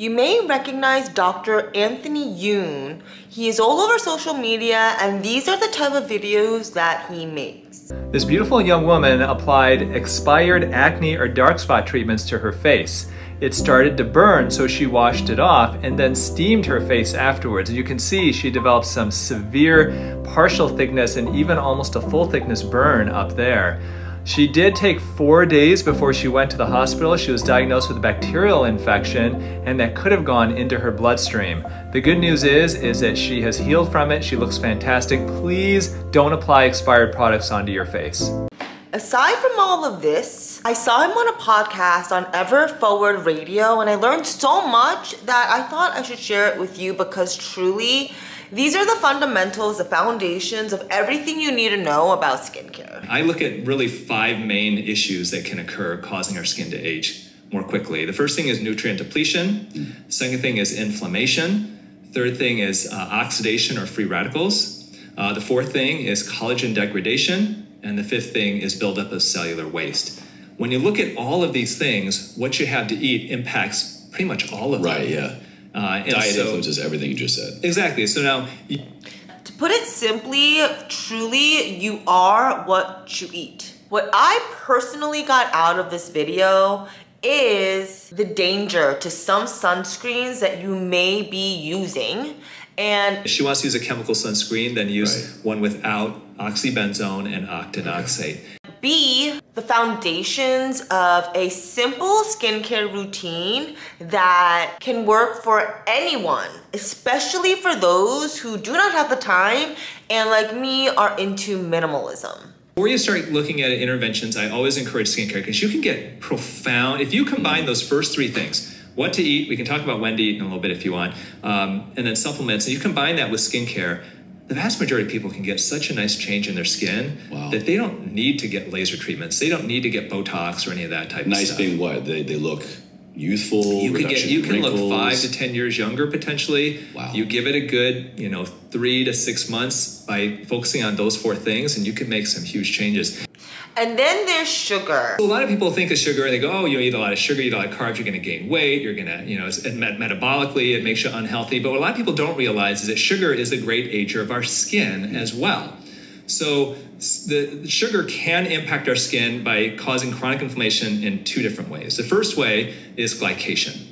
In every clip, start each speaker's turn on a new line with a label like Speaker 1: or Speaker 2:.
Speaker 1: You may recognize Dr. Anthony Youn. He is all over social media and these are the type of videos that he makes.
Speaker 2: This beautiful young woman applied expired acne or dark spot treatments to her face. It started to burn, so she washed it off and then steamed her face afterwards. And you can see she developed some severe partial thickness and even almost a full thickness burn up there. She did take four days before she went to the hospital. She was diagnosed with a bacterial infection and that could have gone into her bloodstream. The good news is, is that she has healed from it. She looks fantastic. Please don't apply expired products onto your face.
Speaker 1: Aside from all of this, I saw him on a podcast on Ever Forward Radio and I learned so much that I thought I should share it with you because truly these are the fundamentals, the foundations of everything you need to know about skincare.
Speaker 3: I look at really five main issues that can occur causing our skin to age more quickly. The first thing is nutrient depletion. Second thing is inflammation. Third thing is uh, oxidation or free radicals. Uh, the fourth thing is collagen degradation. And the fifth thing is buildup of cellular waste. When you look at all of these things, what you have to eat impacts pretty much all of
Speaker 4: Right,
Speaker 3: them.
Speaker 4: Right, yeah.
Speaker 3: Uh, and
Speaker 4: Diet
Speaker 3: so-
Speaker 4: influences everything you just said.
Speaker 3: Exactly. So now, you,
Speaker 1: To put it simply, truly, you are what you eat. What I personally got out of this video is the danger to some sunscreens that you may be using. And
Speaker 3: if she wants to use a chemical sunscreen, then use
Speaker 4: Right.
Speaker 3: one without oxybenzone and octinoxate.
Speaker 1: B, the foundations of a simple skincare routine that can work for anyone, especially for those who do not have the time and, like me, are into minimalism.
Speaker 3: Before you start looking at interventions, I always encourage skincare because you can get profound. If you combine those first three things, what to eat, we can talk about eat in a little bit if you want, um, and then supplements, and you combine that with skincare, the vast majority of people can get such a nice change in their skin
Speaker 4: Wow.
Speaker 3: that they don't need to get laser treatments. They don't need to get Botox or any of that type of
Speaker 4: Nice being what? They, they look youthful.
Speaker 3: you can get you can look five to ten years younger potentially.
Speaker 4: Wow.
Speaker 3: You give it a good you know three to six months by focusing on those four things, and you can make some huge changes.
Speaker 1: And then there's sugar.
Speaker 3: A lot of people think of sugar and they go, oh, you eat a lot of sugar, you eat a lot of carbs, you're going to gain weight, you're going to, you know, it met- metabolically, it makes you unhealthy. But what a lot of people don't realize is that sugar is a great ager of our skin as well. So the sugar can impact our skin by causing chronic inflammation in two different ways. The first way is glycation.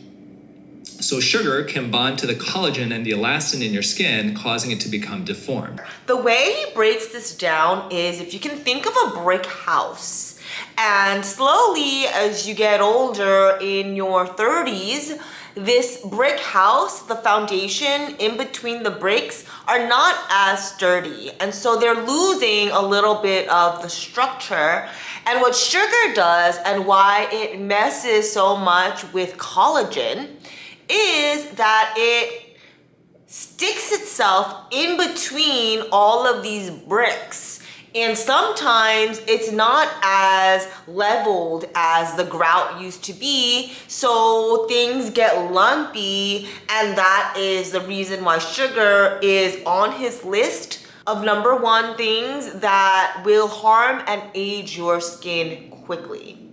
Speaker 3: So sugar can bond to the collagen and the elastin in your skin, causing it to become deformed.
Speaker 1: The way he breaks this down is if you can think of a brick house, and slowly as you get older in your 30s, this brick house, the foundation in between the bricks, are not as sturdy. And so they're losing a little bit of the structure. And what sugar does, and why it messes so much with collagen, is that it sticks itself in between all of these bricks. And sometimes it's not as leveled as the grout used to be, so things get lumpy, and that is the reason why sugar is on his list of number one things that will harm and age your skin quickly.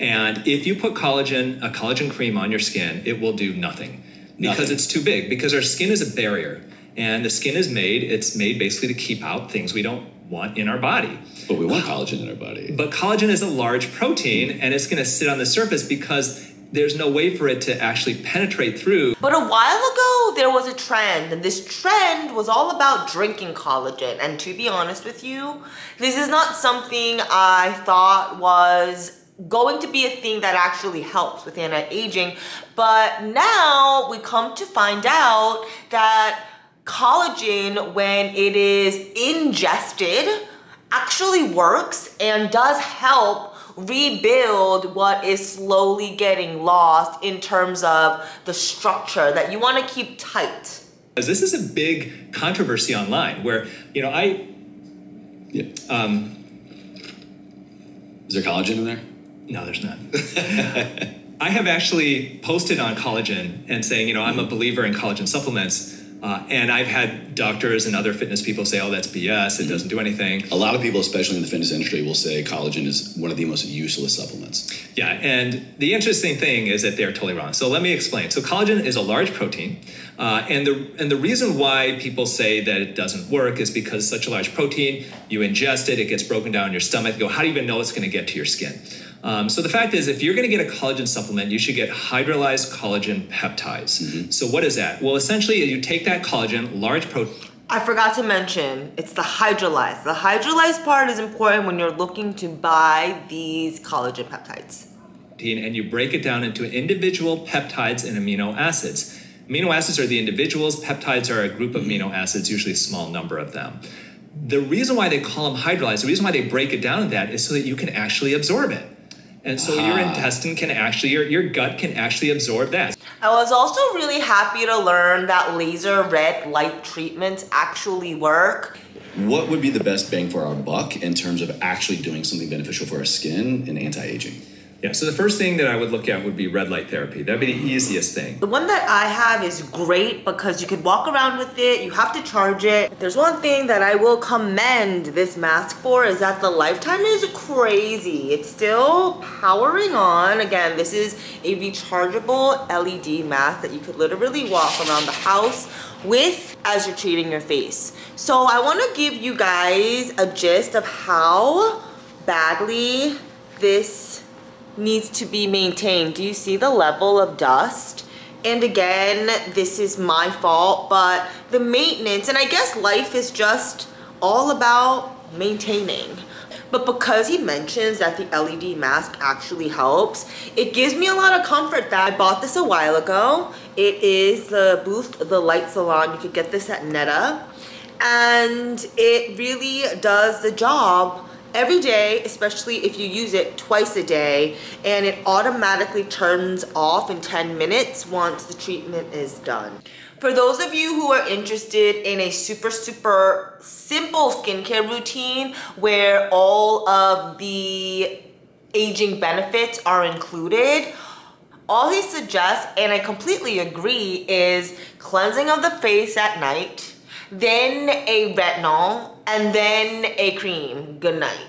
Speaker 3: And if you put collagen, a collagen cream on your skin, it will do nothing because
Speaker 4: Nothing.
Speaker 3: it's too big. Because our skin is a barrier, and the skin is made. It's made basically to keep out things we don't want in our body.
Speaker 4: But we want collagen in our body.
Speaker 3: But collagen is a large protein, and it's going to sit on the surface because there's no way for it to actually penetrate through.
Speaker 1: But a while ago, there was a trend, and this trend was all about drinking collagen. And to be honest with you, this is not something I thought was going to be a thing that actually helps with anti-aging. But now we come to find out that collagen, when it is ingested, actually works and does help rebuild what is slowly getting lost in terms of the structure that you want to keep tight.
Speaker 3: Because this is a big controversy online where, you know, I,
Speaker 4: Yeah.
Speaker 3: um,
Speaker 4: Is there collagen in there?
Speaker 3: No, there's not. I have actually posted on collagen and saying, you know, I'm a believer in collagen supplements, Uh, and I've had doctors and other fitness people say, oh, that's BS, it doesn't do anything.
Speaker 4: A lot of people, especially in the fitness industry, will say collagen is one of the most useless supplements.
Speaker 3: Yeah, and the interesting thing is that they're totally wrong. So let me explain. So collagen is a large protein, uh, and the and the reason why people say that it doesn't work is because such a large protein, you ingest it, it gets broken down in your stomach. You go, how do you even know it's going to get to your skin? Um, so the fact is, if you're going to get a collagen supplement, you should get hydrolyzed collagen peptides. Mm-hmm. So what is that? Well, essentially, you take that collagen, large protein.
Speaker 1: I forgot to mention, it's the hydrolyzed. The hydrolyzed part is important when you're looking to buy these collagen peptides.
Speaker 3: And you break it down into individual peptides and amino acids. Amino acids are the individuals, peptides are a group of amino acids, usually a small number of them. The reason why they call them hydrolyzed, the reason why they break it down to that is so that you can actually absorb it. And so your ah. intestine can actually, your, your gut can actually absorb that.
Speaker 1: I was also really happy to learn that laser red light treatments actually work.
Speaker 4: What would be the best bang for our buck in terms of actually doing something beneficial for our skin and anti aging?
Speaker 3: Yeah, so the first thing that I would look at would be red light therapy. That'd be the easiest thing.
Speaker 1: The one that I have is great because you could walk around with it, you have to charge it. There's one thing that I will commend this mask for is that the lifetime is crazy. It's still powering on. Again, this is a rechargeable LED mask that you could literally walk around the house with as you're treating your face. So I wanna give you guys a gist of how badly this needs to be maintained. Do you see the level of dust? And again, this is my fault, but the maintenance, and I guess life is just all about maintaining. But because he mentions that the LED mask actually helps, it gives me a lot of comfort that I bought this a while ago. It is the Boost the Light Salon. You could get this at Netta. And it really does the job every day, especially if you use it twice a day, and it automatically turns off in 10 minutes once the treatment is done. For those of you who are interested in a super, super simple skincare routine where all of the aging benefits are included, all he suggests, and I completely agree, is cleansing of the face at night, then a retinol, and then a cream. Good night.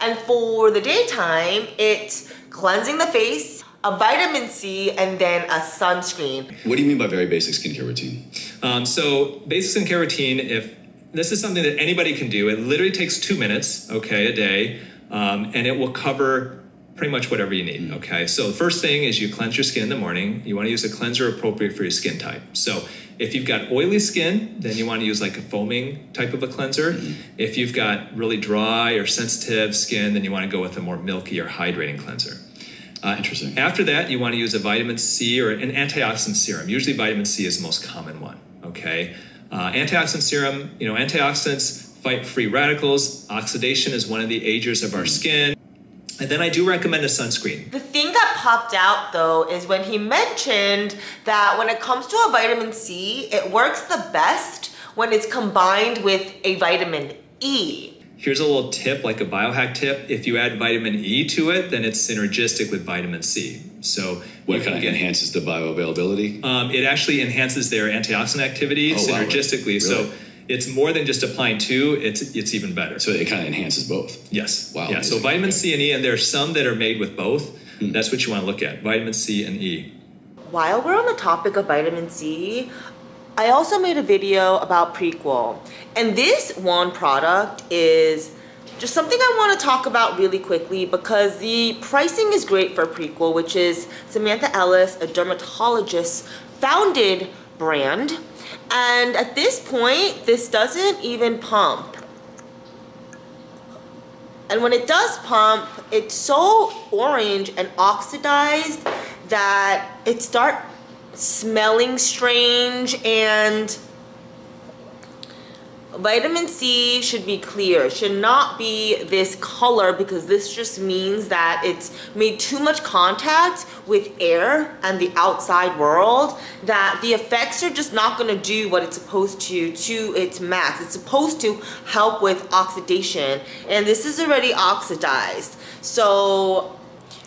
Speaker 1: And for the daytime, it's cleansing the face, a vitamin C, and then a sunscreen.
Speaker 4: What do you mean by very basic skincare routine?
Speaker 3: Um, so, basic skincare routine, if this is something that anybody can do, it literally takes two minutes, okay, a day, um, and it will cover pretty much whatever you need. Mm. Okay, so the first thing is you cleanse your skin in the morning. You want to use a cleanser appropriate for your skin type. So if you've got oily skin, then you want to use like a foaming type of a cleanser. Mm. If you've got really dry or sensitive skin, then you want to go with a more milky or hydrating cleanser.
Speaker 4: Uh, Interesting.
Speaker 3: After that, you want to use a vitamin C or an antioxidant serum. Usually, vitamin C is the most common one. Okay, uh, antioxidant serum. You know, antioxidants fight free radicals. Oxidation is one of the agers of our skin. And then I do recommend a sunscreen.
Speaker 1: The thing that popped out though is when he mentioned that when it comes to a vitamin C, it works the best when it's combined with a vitamin E.
Speaker 3: Here's a little tip, like a biohack tip. If you add vitamin E to it, then it's synergistic with vitamin C. So
Speaker 4: what kind of enhances the bioavailability?
Speaker 3: Um, it actually enhances their antioxidant activity oh, synergistically. Wow. Really? So it's more than just applying two, it's it's even better.
Speaker 4: So it kind of enhances both.
Speaker 3: Yes. Wow. Yeah. So vitamin C and E, and there are some that are made with both. Mm. That's what you want to look at: vitamin C and E.
Speaker 1: While we're on the topic of vitamin C, I also made a video about Prequel, and this one product is just something I want to talk about really quickly because the pricing is great for Prequel, which is Samantha Ellis, a dermatologist, founded brand. And at this point, this doesn't even pump. And when it does pump, it's so orange and oxidized that it starts smelling strange and Vitamin C should be clear, should not be this color because this just means that it's made too much contact with air and the outside world that the effects are just not gonna do what it's supposed to to its max. It's supposed to help with oxidation and this is already oxidized. So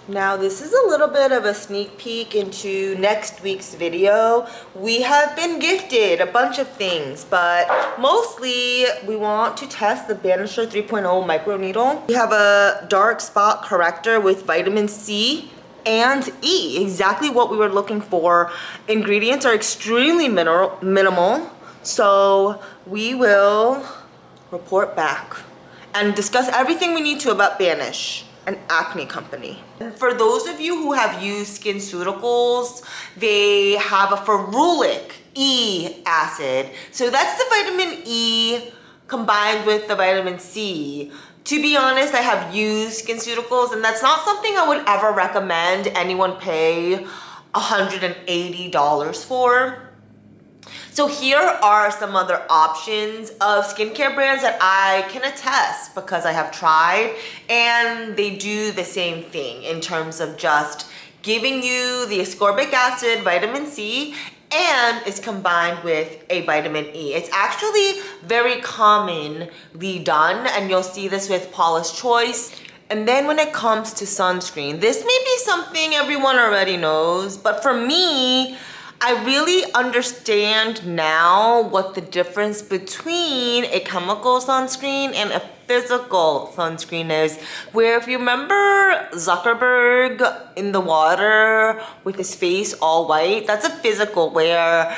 Speaker 1: Now this is a little bit of a sneak peek into next week's video. We have been gifted a bunch of things, but mostly we want to test the Banisher 3.0 micro needle. We have a dark spot corrector with vitamin C and E, exactly what we were looking for. Ingredients are extremely mineral, minimal, so we will report back and discuss everything we need to about Banish an acne company. For those of you who have used SkinCeuticals, they have a ferulic E acid. So that's the vitamin E combined with the vitamin C. To be honest, I have used SkinCeuticals and that's not something I would ever recommend anyone pay $180 for. So here are some other options of skincare brands that I can attest because I have tried and they do the same thing in terms of just giving you the ascorbic acid, vitamin C, and is combined with a vitamin E. It's actually very commonly done and you'll see this with Paula's Choice. And then when it comes to sunscreen, this may be something everyone already knows, but for me, I really understand now what the difference between a chemical sunscreen and a physical sunscreen is. Where if you remember Zuckerberg in the water with his face all white, that's a physical where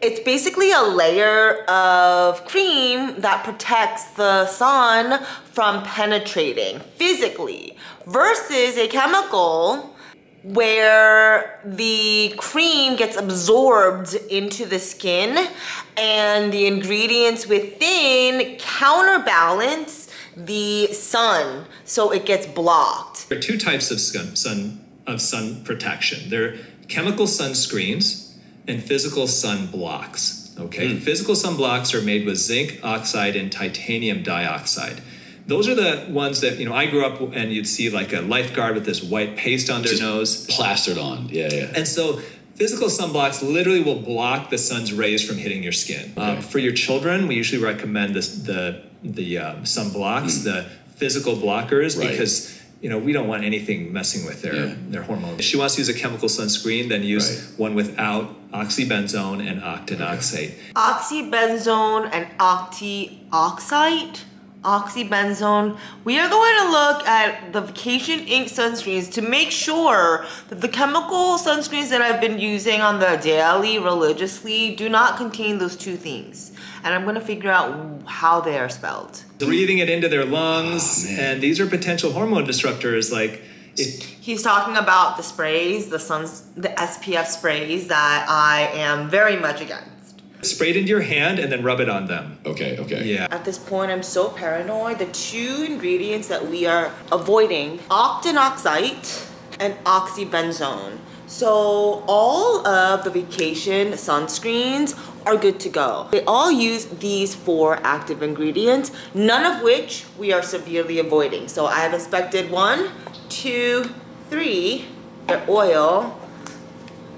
Speaker 1: it's basically a layer of cream that protects the sun from penetrating physically versus a chemical where the cream gets absorbed into the skin and the ingredients within counterbalance the sun so it gets blocked.
Speaker 3: There are two types of sun, sun of sun protection. There are chemical sunscreens and physical sun blocks. Okay, mm. physical sun blocks are made with zinc oxide and titanium dioxide those are the ones that you know I grew up and you'd see like a lifeguard with this white paste on their
Speaker 4: Just
Speaker 3: nose
Speaker 4: plastered on. Yeah, yeah.
Speaker 3: And so physical sunblocks literally will block the sun's rays from hitting your skin. Okay. Um, for your children, we usually recommend this, the the um, sunblocks, mm. the physical blockers, right. because you know we don't want anything messing with their yeah. their hormones. If she wants to use a chemical sunscreen, then use right. one without oxybenzone and octinoxate. Okay.
Speaker 1: Oxybenzone and octioxide oxybenzone. We are going to look at the Vacation Inc sunscreens to make sure that the chemical sunscreens that I've been using on the daily religiously do not contain those two things. And I'm going to figure out how they are spelled.
Speaker 3: Breathing it into their lungs, oh, and these are potential hormone disruptors like
Speaker 1: it, He's talking about the sprays, the suns, the SPF sprays that I am very much against.
Speaker 3: Spray it into your hand and then rub it on them.
Speaker 4: Okay, okay.
Speaker 3: Yeah.
Speaker 1: At this point, I'm so paranoid. The two ingredients that we are avoiding, octinoxate and oxybenzone. So all of the vacation sunscreens are good to go. They all use these four active ingredients, none of which we are severely avoiding. So I have inspected one, two, three, their oil,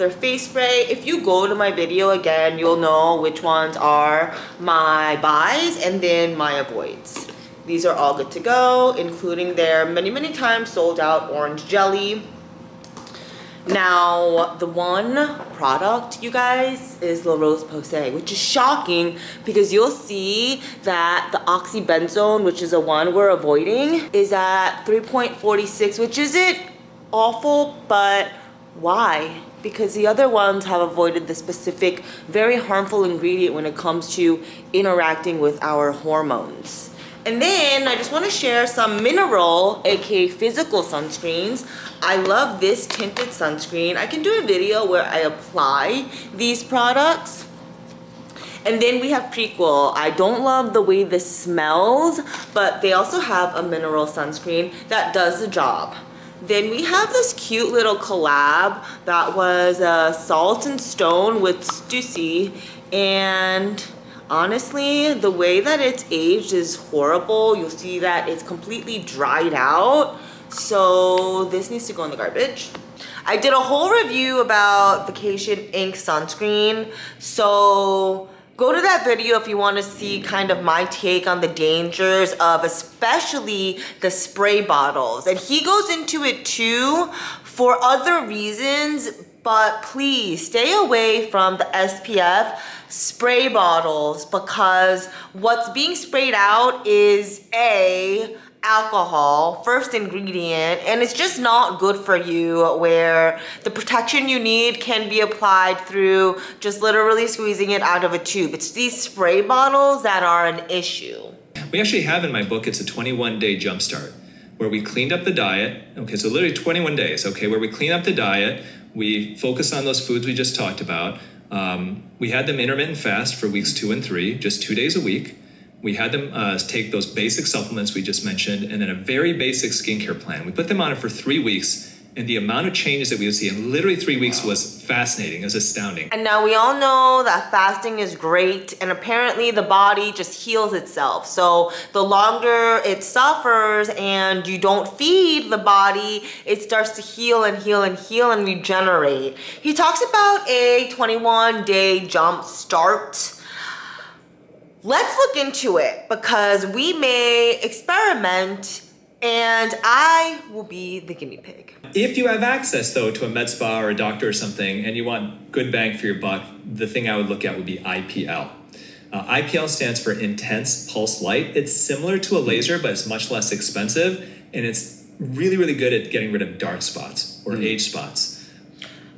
Speaker 1: their face spray. If you go to my video again, you'll know which ones are my buys and then my avoids. These are all good to go, including their many, many times sold out orange jelly. Now, the one product, you guys, is La Roche-Posay, which is shocking because you'll see that the oxybenzone, which is the one we're avoiding, is at 3.46, which isn't awful, but why? because the other ones have avoided the specific very harmful ingredient when it comes to interacting with our hormones. And then I just want to share some mineral, aka physical sunscreens. I love this tinted sunscreen. I can do a video where I apply these products. And then we have Prequel. I don't love the way this smells, but they also have a mineral sunscreen that does the job. Then we have this cute little collab that was a Salt and Stone with Stussy. And honestly, the way that it's aged is horrible. You'll see that it's completely dried out. So this needs to go in the garbage. I did a whole review about Vacation Inc sunscreen. So Go to that video if you want to see kind of my take on the dangers of especially the spray bottles. And he goes into it too for other reasons, but please stay away from the SPF spray bottles because what's being sprayed out is A, alcohol, first ingredient, and it's just not good for you where the protection you need can be applied through just literally squeezing it out of a tube. It's these spray bottles that are an issue.
Speaker 3: We actually have in my book, it's a 21 day jumpstart where we cleaned up the diet. Okay, so literally 21 days, okay, where we clean up the diet, we focus on those foods we just talked about. Um, we had them intermittent fast for weeks two and three, just two days a week. We had them uh, take those basic supplements we just mentioned and then a very basic skincare plan. We put them on it for three weeks and the amount of changes that we would see in literally three weeks was fascinating, it was astounding.
Speaker 1: And now we all know that fasting is great, and apparently the body just heals itself. So the longer it suffers and you don't feed the body, it starts to heal and heal and heal and regenerate. He talks about a 21 day jump start let's look into it because we may experiment and I will be the guinea pig.
Speaker 3: If you have access, though, to a med spa or a doctor or something, and you want good bang for your buck, the thing I would look at would be IPL. Uh, IPL stands for Intense Pulse Light. It's similar to a laser, but it's much less expensive, and it's really, really good at getting rid of dark spots or mm. age spots.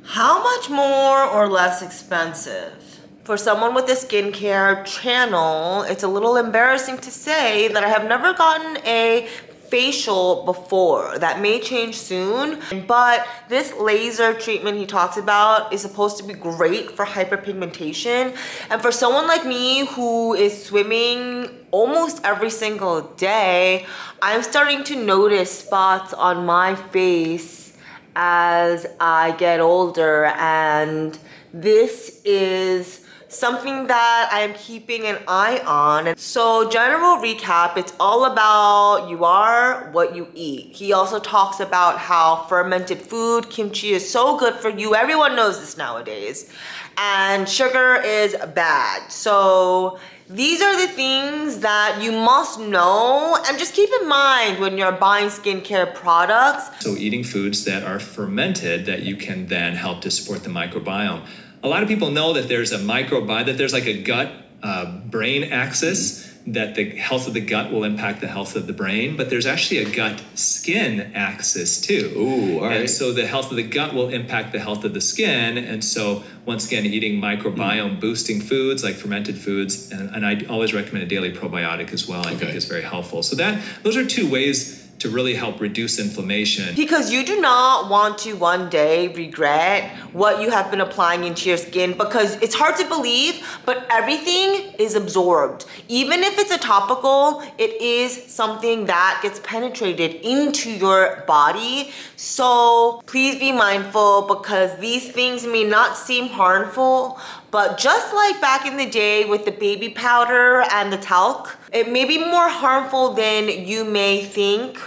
Speaker 1: How much more or less expensive? For someone with a skincare channel, it's a little embarrassing to say that I have never gotten a facial before. That may change soon, but this laser treatment he talks about is supposed to be great for hyperpigmentation. And for someone like me who is swimming almost every single day, I'm starting to notice spots on my face as I get older and this is something that I am keeping an eye on. So general recap, it's all about you are what you eat. He also talks about how fermented food, kimchi is so good for you. Everyone knows this nowadays. And sugar is bad. So these are the things that you must know and just keep in mind when you're buying skincare products.
Speaker 3: So eating foods that are fermented that you can then help to support the microbiome a lot of people know that there's a microbiome, that there's like a gut uh, brain axis that the health of the gut will impact the health of the brain, but there's actually a gut skin axis too.
Speaker 4: Ooh, all right.
Speaker 3: And so the health of the gut will impact the health of the skin. And so once again, eating microbiome boosting foods like fermented foods, and, and I always recommend a daily probiotic as well. I okay. think is very helpful. So that those are two ways to really help reduce inflammation.
Speaker 1: Because you do not want to one day regret what you have been applying into your skin because it's hard to believe, but everything is absorbed. Even if it's a topical, it is something that gets penetrated into your body. So please be mindful because these things may not seem harmful, but just like back in the day with the baby powder and the talc, it may be more harmful than you may think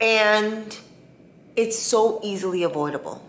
Speaker 1: and it's so easily avoidable.